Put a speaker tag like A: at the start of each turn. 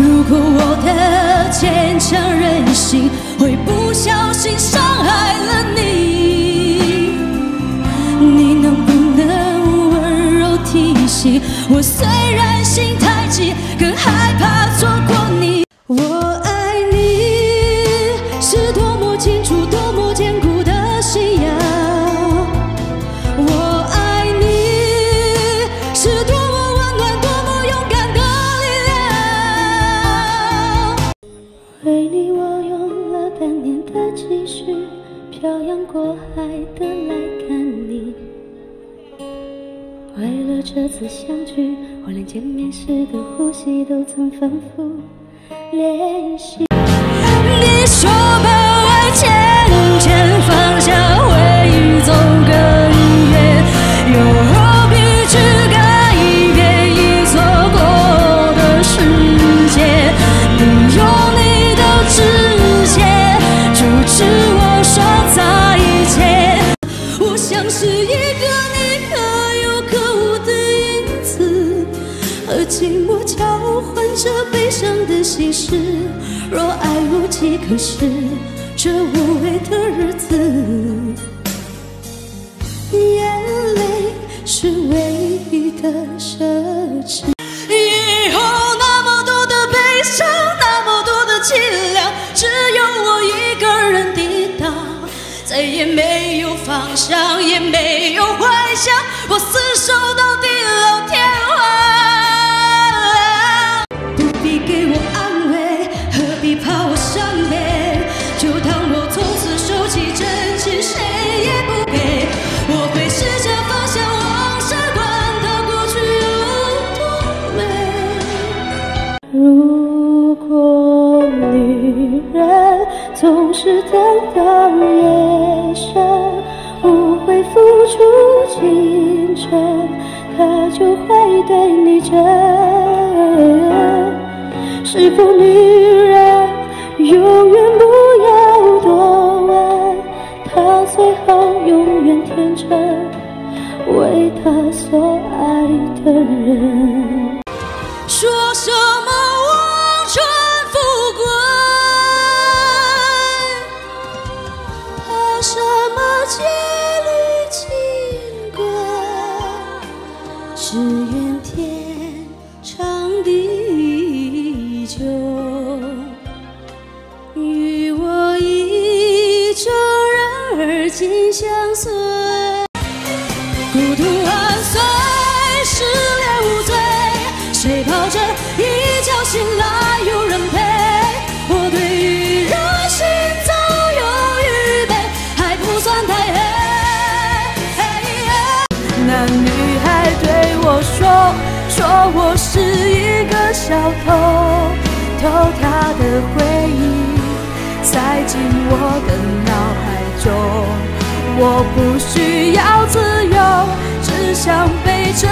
A: 如果我的坚强任性会不小心伤害了你，你能不能温柔提醒我？虽
B: 年的积蓄，漂洋过海的来看你。为了这次相聚，我连见面时的呼吸都曾反复练习。
A: 你说吧寂寞交换着悲伤的心事。若爱无计可施，这无味的日子，眼泪是唯一的奢侈。以后那么多的悲伤，那么多的凄凉，只有我一个人抵挡，再也没有方向，也没有幻想，我厮守到地
B: 如果女人总是等到夜深，无悔付出青春，他就会对你真。是否女人永远不要多问，她最后永远天真，为她所爱的人。
A: 只愿天长地久，与我意中人儿紧相随。孤独万岁，失恋无罪，谁抱着一觉醒来有人陪？我
B: 是一个小偷偷她的回忆塞进我的脑海中。我不需要自由只想背着